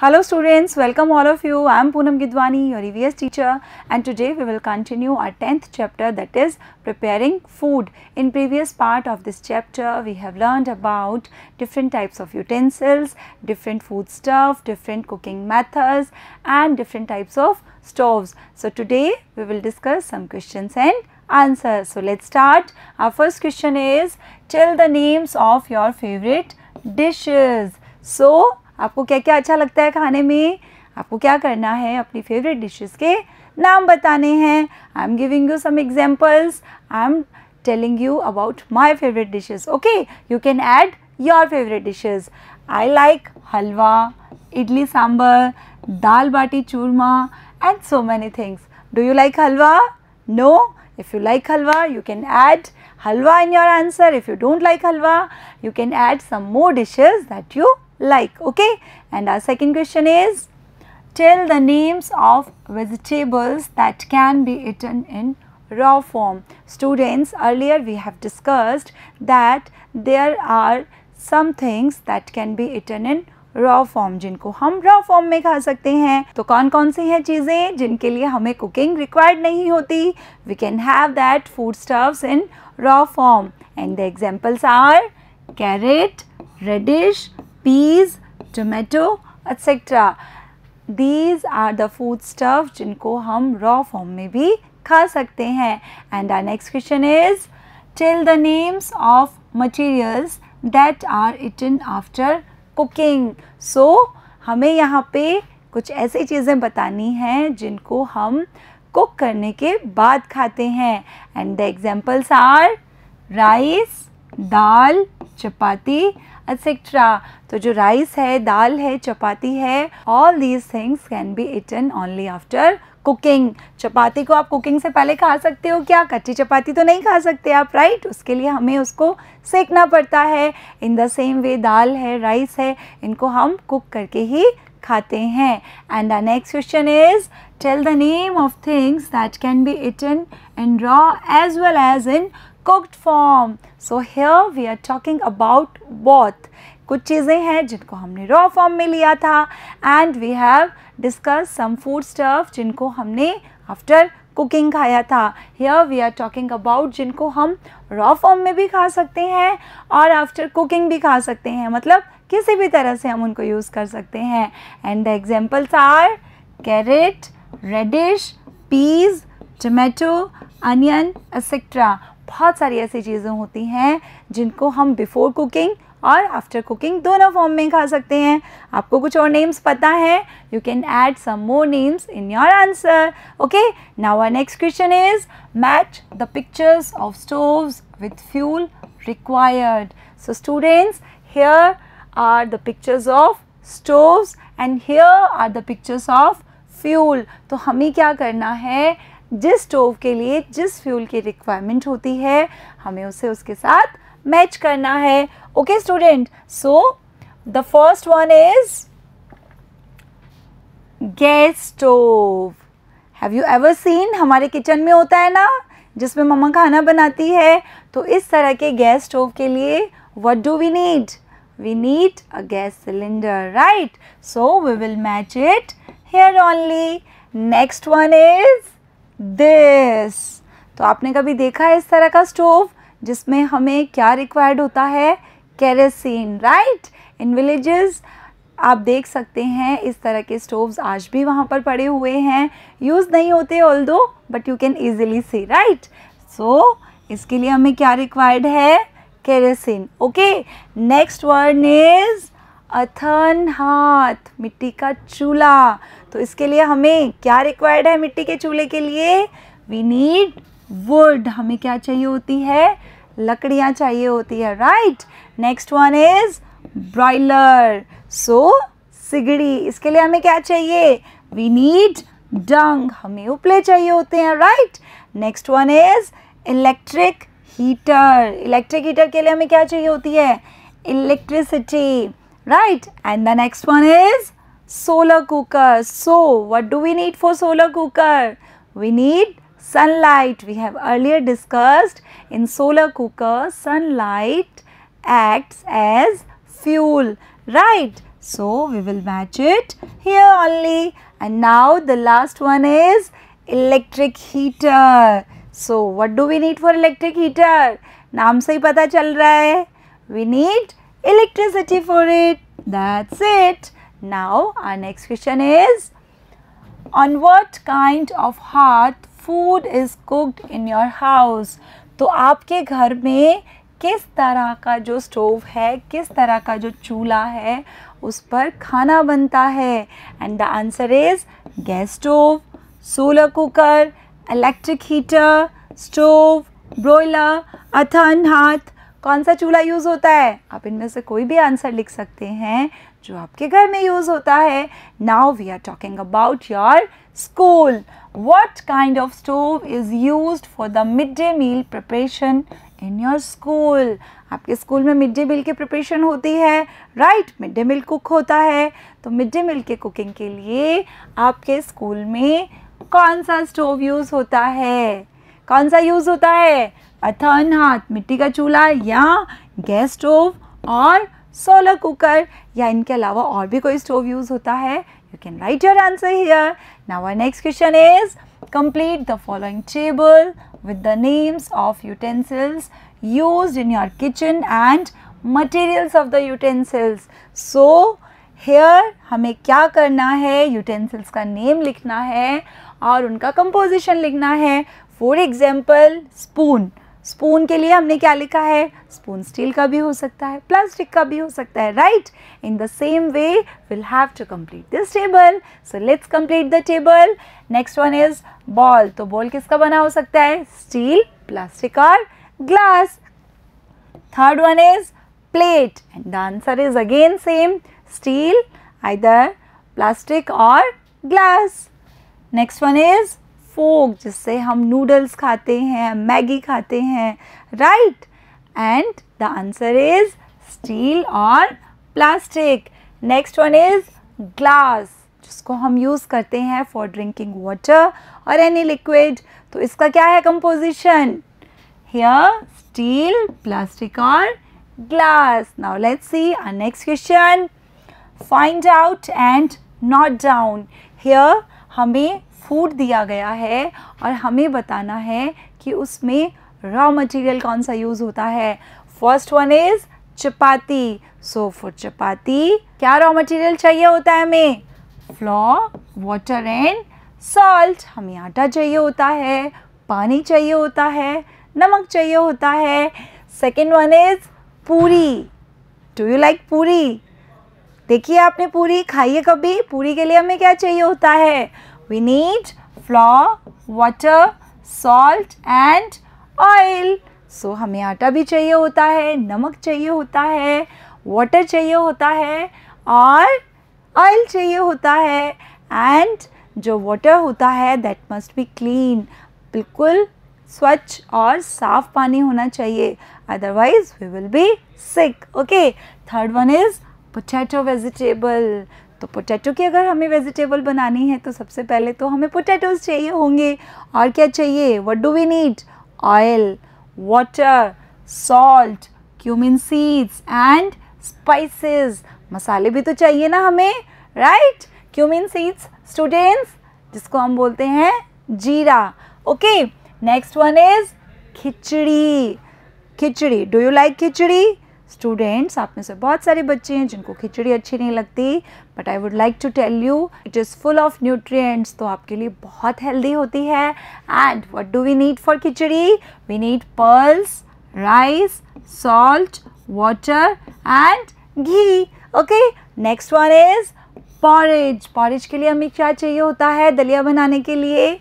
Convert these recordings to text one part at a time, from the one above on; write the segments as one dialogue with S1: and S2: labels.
S1: Hello students, welcome all of you. I am Poonam Gidwani, your EVS teacher and today we will continue our 10th chapter that is preparing food. In previous part of this chapter, we have learned about different types of utensils, different food stuff, different cooking methods and different types of stoves. So today we will discuss some questions and answers. So let's start. Our first question is tell the names of your favorite dishes. So आपको क्या क्या अच्छा लगता है खाने में? आपको क्या करना है अपनी फेवरेट डिशेस के नाम बताने हैं। I am giving you some examples I am telling you about my favourite dishes okay you can add your favourite dishes I like halwa idli sambar dal bati churma and so many things do you like halwa no if you like halwa, you can add halwa in your answer. If you don't like halwa, you can add some more dishes that you like okay and our second question is tell the names of vegetables that can be eaten in raw form students earlier we have discussed that there are some things that can be eaten in raw form जिनको हम raw form में खा सकते हैं तो कौन कौन सी हैं चीज़ें जिनके लिए हमें कुकिंग रिक्वायर्ड नहीं होती we can have that food stuffs in raw form and the examples are carrot radish peas tomato etcetera these are the food stuff जिनको हम रॉ फॉर्म में भी खा सकते हैं. And our next question is tell the names of materials that are eaten after cooking so हमें यहाँ पे कुछ ऐसी चीज़ें बतानी हैं जिनको हम कुक करने के बाद खाते हैं. And the examples are rice dal chapati etcetera तो जो राइस है, दाल है, चपाती है all these things can be eaten only after cooking चपाती को आप कुकिंग से पहले खा सकते हो, क्या? कच्ची चपाती तो नहीं खा सकते आप राइट उसके लिए हमें उसको सेकना पड़ता है। इन द सेम वे दाल है राइस है, इनको हम कुक करके ही खाते हैं। And the next question is tell the name of things that can be eaten in raw as well as in cooked form. So, here we are talking about both. कुछ चीज़ें हैं जिनको हमने रॉ फॉर्म में लिया था and we have discuss some food stuff जिनको हमने आफ्टर कुकिंग खाया था here we are talking about जिनको हम रॉ फॉर्म में भी खा सकते हैं और आफ्टर कुकिंग भी खा सकते हैं मतलब किसी भी तरह से हम उनको यूज़ कर सकते हैं and the examples are carrot radish peas tomato onion etcetera बहुत सारी ऐसी चीज़ें होती हैं जिनको हम बिफोर कुकिंग और आफ्टर कुकिंग दोनों फॉर्म में खा सकते हैं। आपको कुछ और नेम्स पता है? You can add some more names in your answer okay now our next question is match the pictures of stoves with fuel required so students here are the pictures of stoves and here are the pictures of fuel तो हमें क्या करना है? जिस stove के लिए, जिस fuel की रिक्वायरमेंट होती है, हमें उसे उसके साथ मैच करना है। Okay student so the first one is gas stove have you ever seen हमारे किचन में होता है ना, जिसमें मम्मा खाना बनाती है। तो इस तरह के गैस स्टोव के लिए what do we need we need a gas cylinder right so we will match it here only next one is this तो आपने कभी देखा है इस तरह का स्टोव जिसमें हमें क्या रिक्वायर्ड होता है? केरोसिन राइट इन विलेजेस आप देख सकते हैं इस तरह के स्टोव्स आज भी वहाँ पर पड़े हुए हैं। यूज़ नहीं होते although but you can easily see right so इसके लिए हमें क्या रिक्वायर्ड है? Kerosene okay next word is अथन हाथ, मिट्टी का चूल्हा। तो इसके लिए हमें क्या रिक्वायर्ड है मिट्टी के चूल्हे के लिए? वी नीड वुड हमें क्या चाहिए होती है? लकड़ियाँ चाहिए होती है right next one is broiler so सिगड़ी। इसके लिए हमें क्या चाहिए? वी नीड डंग हमें उपले चाहिए होते हैं right next one is electric heater electric heater के लिए हमें क्या चाहिए होती है? Electricity right and the next one is solar cooker so what do we need for solar cooker we need sunlight we have earlier discussed in solar cooker sunlight acts as fuel right So we will match it here only. And now the last one is electric heater. So what do we need for electric heater? नाम से ही पता चल रहा है. We need electricity for it. That's it. Now our next question is on what kind of hearth food is cooked in your house? तो आपके घर में किस तरह का जो स्टोव है किस तरह का जो चूल्हा है उस पर खाना बनता है and the answer is gas stove solar cooker electric heater stove broiler अथन हाथ कौन सा चूल्हा यूज़ होता है? आप इनमें से कोई भी आंसर लिख सकते हैं जो आपके घर में यूज़ होता है। Now we are talking about your school what kind of stove is use for the mid day meal preparation in your school आपके स्कूल में मिड डे मील की प्रिपरेशन होती है right mid day meal cook होता है। तो mid day meal के cooking के लिए आपके स्कूल में कौन सा स्टोव यूज़ होता है? कौन सा यूज़ होता है? अथन हाथ, मिट्टी का चूल्हा या गैस स्टोव और सोलर कुकर। या इनके अलावा और भी कोई स्टोव यूज़ होता है? You can write your answer here now our next question is complete the following table with the names of utensils use in your kitchen and materials of the utensils so here हमें क्या करना है? Utensils का name लिखना है और उनका composition लिखना है. फॉर एग्ज़ाम्पल स्पून स्पून के लिए हमने क्या लिखा है? स्पून स्टील का भी हो सकता है प्लास्टिक का भी हो सकता है right in the same way will have to complete this table so let's complete the table next one is bowl तो बॉल किसका बना हो सकता है? स्टील प्लास्टिक और glass third one is plate and the answer is again same steel either plastic और glass next one is fork, जिससे हम नूडल्स खाते हैं मैगी खाते हैं right and the answer is steel और plastic next one is glass जिसको हम यूज़ करते हैं फॉर ड्रिंकिंग वाटर और एनी लिक्विड तो इसका क्या है कंपोजिशन हियर स्टील प्लास्टिक और glass now let's see next question find out and note down here हमें फ़ूड दिया गया है और हमें बताना है कि उसमें रॉ मटेरियल कौन सा यूज़ होता है। First one is chapati. So for chapati, क्या रॉ मटेरियल चाहिए होता है हमें? फ्लॉ वाटर एंड सॉल्ट हमें आटा चाहिए होता है, पानी चाहिए होता है, नमक चाहिए होता है। Second one is puri. Do you like puri? देखिए आपने पूरी खाइए कभी। पूरी के लिए हमें क्या चाहिए होता है? We need flour, water salt and oil so हमें आटा भी चाहिए होता है नमक चाहिए होता है वाटर चाहिए होता है और ऑयल चाहिए होता है। एंड जो वाटर होता है दैट मस्ट बी क्लीन बिल्कुल स्वच्छ और साफ़ पानी होना चाहिए। Otherwise we will be sick okay third one is potato vegetable तो पोटैटो की अगर हमें वेजिटेबल बनानी है तो सबसे पहले तो हमें पोटैटोज़ चाहिए होंगे। और क्या चाहिए? What do we need oil water salt cumin seeds and spices मसाले भी तो चाहिए ना हमें राइट क्यूमिन सीड्स स्टूडेंट्स जिसको हम बोलते हैं, जीरा। Okay next one is khichdi. Khichdi do you like khichdi? Students आप में से बहुत सारे बच्चे हैं जिनको खिचड़ी अच्छी नहीं लगती but I would like to tell you it is full of nutrients तो आपके लिए बहुत हेल्दी होती है। And what do we need for khichdi? We need pearls rice salt water and ghee. Okay next one is porridge porridge के लिए हमें क्या चाहिए होता है? दलिया बनाने के लिए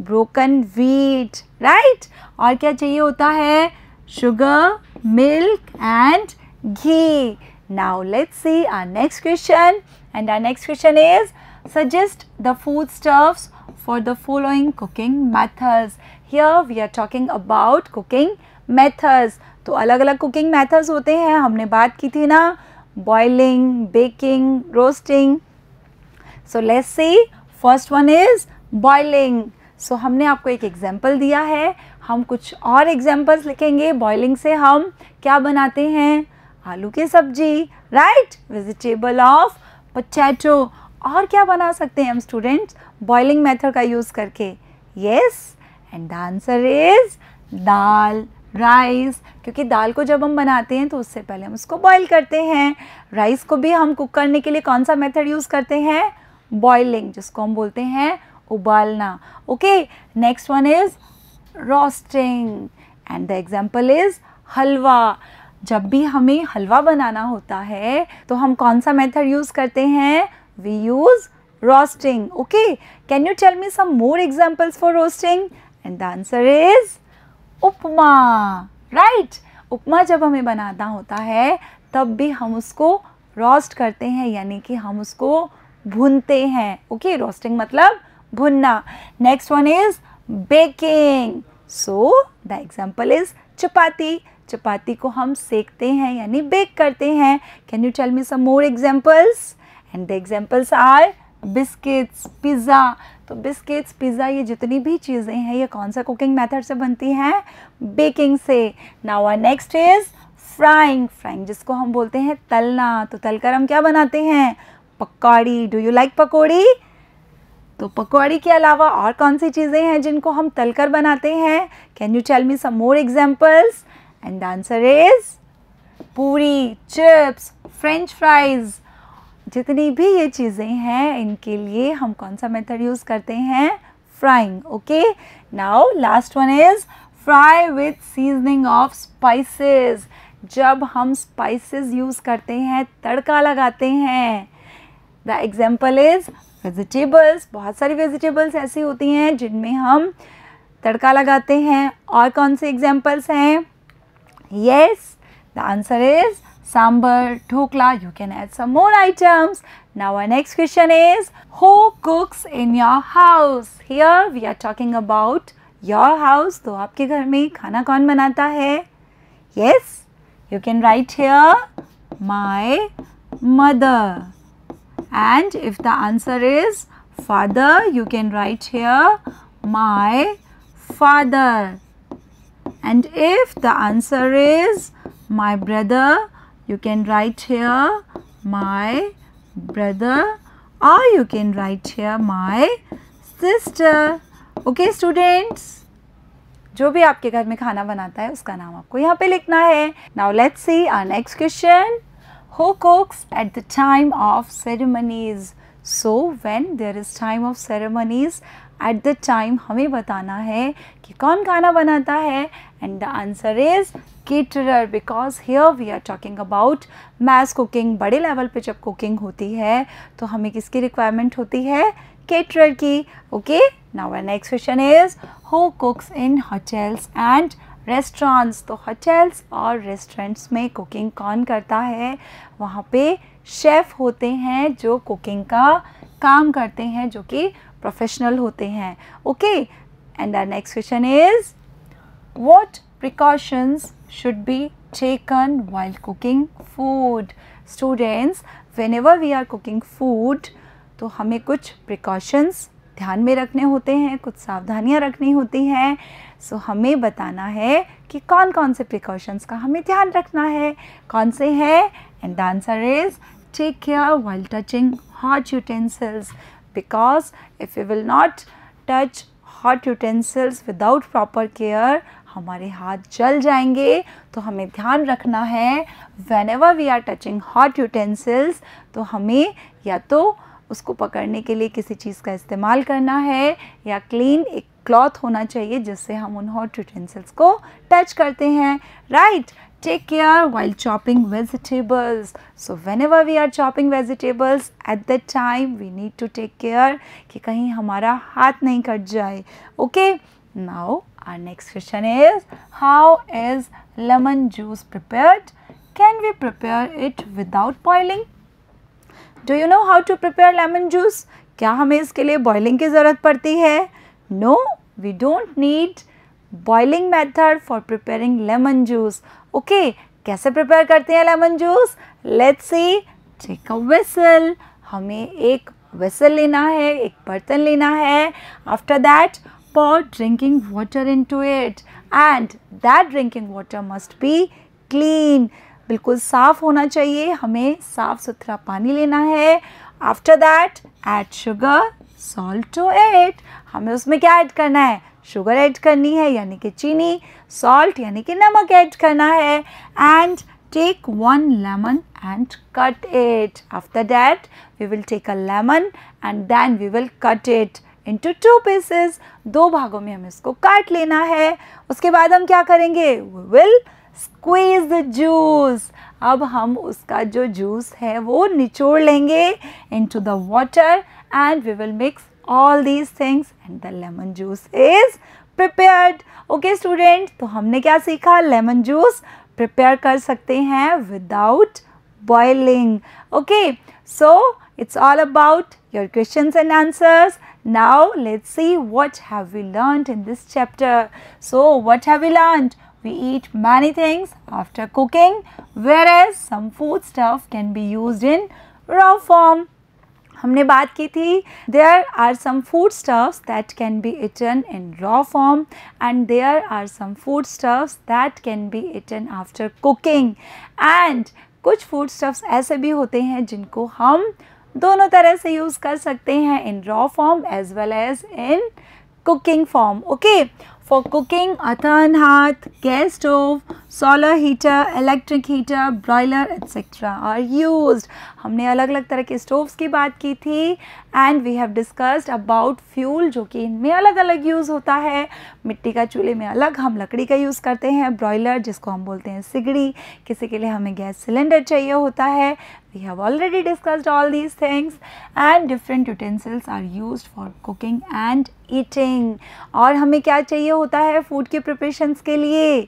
S1: ब्रोकन वीट राइट और क्या चाहिए होता है? sugar, milk and ghee. Now let's see our next question and our next question is suggest the foodstuffs for the following cooking methods. Here we are talking about cooking methods. तो अलग अलग cooking methods होते हैं हमने बात की थी ना boiling baking roasting so let's see first one is boiling so so, हमने आपको एक एग्ज़ाम्पल दिया है। हम कुछ और एग्जाम्पल्स लिखेंगे। बॉइलिंग से हम क्या बनाते हैं? आलू की सब्ज़ी राइट वेजिटेबल ऑफ़ पोटैटो और क्या बना सकते हैं हम स्टूडेंट्स बॉइलिंग मेथड का यूज़ करके। Yes and the answer is dal rice क्योंकि दाल को जब हम बनाते हैं तो उससे पहले हम उसको बॉईल करते हैं। राइस को भी हम कुक करने के लिए कौन सा मेथड यूज़ करते हैं? बॉइलिंग जिसको हम बोलते हैं उबालना। Okay next one is roasting and the example is halwa. जब भी हमें हलवा बनाना होता है तो हम कौन सा मेथड यूज़ करते हैं? We use roasting okay can you tell me some more examples for roasting and the answer is upma. Right? Upma जब हमें बनाना होता है, तब भी हम उसको रोस्ट करते हैं, यानी कि हम उसको भूनते हैं। ओके रोस्टिंग मतलब भुनना। Next one is baking so the example is chapati. Chapati को हम सेकते हैं, यानी बेक करते हैं। Can you tell me some more examples and the examples are biscuits pizza तो बिस्किट्स पिज़्ज़ा ये जितनी भी चीज़ें हैं, ये कौन सा कुकिंग मेथड से बनती हैं? बेकिंग से। Now next is frying frying जिसको हम बोलते हैं, तलना। तो तलकर हम क्या बनाते हैं? Pakodi. Do you like pakodi? तो पकौड़ी के अलावा और कौन सी चीज़ें हैं जिनको हम तलकर बनाते हैं? Can you tell me some more examples and the answer is puri chips French fries जितनी भी ये चीज़ें हैं, इनके लिए हम कौन सा मेथड यूज़ करते हैं? Frying okay now last one is fry with seasoning of spices जब हम स्पाइसेस यूज़ करते हैं, तड़का लगाते हैं द एग्ज़ाम्पल इज़ वेजिटेबल्स बहुत सारी वेजिटेबल्स ऐसी होती हैं जिनमें हम तड़का लगाते हैं। और कौन से एग्जाम्पल्स हैं? Yes the answer is sambar dhokla. You can add some more items now our next question is who cooks in your house here we are talking about your house तो आपके घर में खाना कौन बनाता है? Yes you can write here my mother And if the answer is father, you can write here, my father. And if the answer is my brother, you can write here my brother or you can write here my sister. Okay students? जो भी आपके घर में खाना बनाता है उसका नाम आपको यहाँ पे लिखना है now let's see our next question who cooks at the time of ceremonies so when there is time of ceremonies at the time हमें बताना है कि कौन खाना बनाता है. And the answer is caterer because here we are talking about mass cooking बड़े level पे जब कुकिंग होती है तो हमें किसकी रिक्वायरमेंट होती है? केटरर की. Okay now next question is who cooks in hotels and restaurants तो होटल्स और रेस्टोरेंट्स में कुकिंग कौन करता है? वहाँ पे शेफ होते हैं जो कुकिंग का काम करते हैं, जो कि प्रोफेशनल होते हैं। Okay and the next question is what precautions should be taken while cooking food students whenever we are cooking food तो हमें कुछ प्रिकॉशंस ध्यान में रखने होते हैं, कुछ सावधानियाँ रखनी होती हैं। सो हमें बताना है कि कौन कौन से प्रिकॉशंस का हमें ध्यान रखना है। कौन से हैं? And the answer is take care while touching hot utensils because if you will not touch hot utensils without proper care हमारे हाथ जल जाएँगे। तो हमें ध्यान रखना है whenever we are touching hot utensils तो हमें या तो उसको पकड़ने के लिए किसी चीज़ का इस्तेमाल करना है या क्लीन एक क्लॉथ होना चाहिए जिससे हम उन हॉट यूटेंसिल्स को टच करते हैं right take care while chopping vegetables so whenever we are chopping vegetables at the time we need to take care कि कहीं हमारा हाथ नहीं कट जाए okay now our next question is how is lemon juice prepared? Can we prepare it without boiling? Do you know how to prepare lemon juice? क्या हमें इसके लिए boiling की ज़रूरत पड़ती है No, we don't need boiling method for preparing lemon juice. Okay, कैसे prepare करते हैं lemon juice? Let's see. Take a vessel. हमें एक vessel लेना है एक बर्तन लेना है After that, pour drinking water into it and that drinking water must be clean बिल्कुल साफ़ होना चाहिए। हमें साफ़ सुथरा पानी लेना है। After that add sugar salt to eat हमें उसमें क्या ऐड करना है? शुगर ऐड करनी है यानी कि चीनी। सॉल्ट यानी कि नमक ऐड करना है। And take one lemon and cut it. After that, we will take a lemon and then we will cut it into two pieces. दो भागों में हमें इसको काट लेना है। उसके बाद हम क्या करेंगे? We will squeeze the juice अब हम उसका जो जूस है, वो निचोड़ लेंगे into the water and we will mix all these things and the lemon juice is prepare okay student तो हमने क्या सीखा? लेमन जूस प्रिपेयर कर सकते हैं without boiling okay so it's all about your question and answers now let's see what have we learn in this chapter so what have we learn we eat many things after cooking, whereas some food stuff can be used in raw form. हमने बात की थी there are some food stuffs that can be eaten in raw form and there are some food stuffs that can be eaten after cooking and कुछ food stuffs ऐसे भी होते हैं जिनको हम दोनों तरह से यूज़ कर सकते हैं in raw form as well as in cooking form okay? For cooking, athan hath gas stove, solar heater, electric heater, broiler etc are used. हमने अलग अलग तरह के स्टोव्स की बात की थी and we have discussed about fuel जो कि इनमें अलग अलग यूज़ होता है। मिट्टी का चूल्हे में अलग हम लकड़ी का यूज़ करते हैं ब्रॉयलर जिसको हम बोलते हैं सिगड़ी, किसी के लिए हमें गैस सिलेंडर चाहिए होता है। We have already discussed all these things and different utensils are use for cooking and eating और हमें क्या चाहिए होता है फ़ूड के प्रिपरेशंस के लिए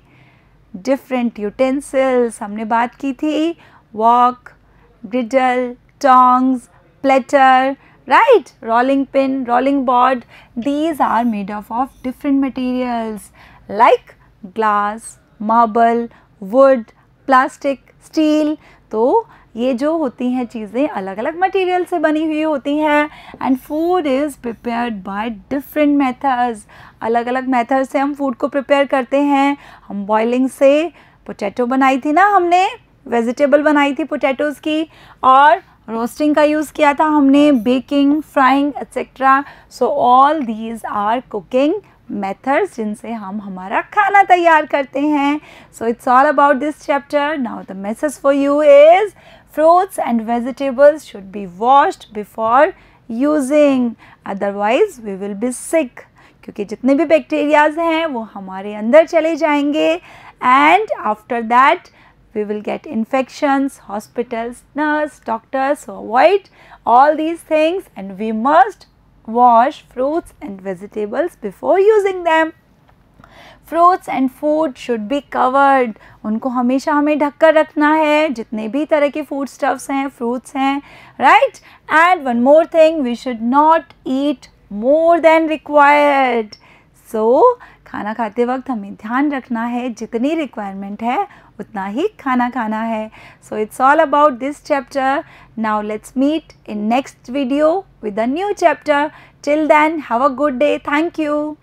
S1: डिफरेंट यूटेंसिल्स हमने बात की थी wok griddle, tongs, platter, right? Rolling pin, rolling board. These are made up of different materials like glass, marble, wood, plastic, steel. तो ये जो होती हैं चीज़ें अलग अलग मटेरियल से बनी हुई होती हैं and food is prepared by different methods अलग अलग मेथड से हम फ़ूड को प्रिपेयर करते हैं। हम बॉइलिंग से पोटैटो बनाई थी ना हमने वेजिटेबल बनाई थी पोटैटोज़ की, और रोस्टिंग का यूज़ किया था हमने baking frying etcetera so all these are cooking methods जिनसे हम हमारा खाना तैयार करते हैं। So it's all about this chapter now the message for you is Fruits and vegetables should be washed before using otherwise we will be sick क्योंकि जितने भी बैक्टीरियाज हैं वो हमारे अंदर चले जाएंगे and after that we will get infections, hospitals, nurse, doctors, so avoid all these things and we must wash fruits and vegetables before using them. Fruits and food should be covered. उनको हमेशा हमें ढक कर रखना है. जितने भी तरह के फ़ूड स्टफ्स हैं फ्रूट्स हैं right and one more thing we should not eat more than required so खाना खाते वक्त हमें ध्यान रखना है. जितनी रिक्वायरमेंट है, उतना ही खाना खाना है. So it's all about this chapter now let's meet in next video with a new chapter till then have a good day thank you